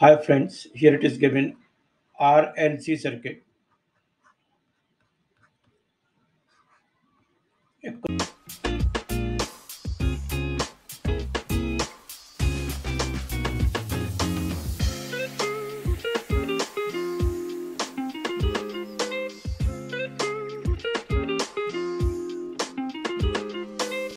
Hi friends, here it is given RLC circuit.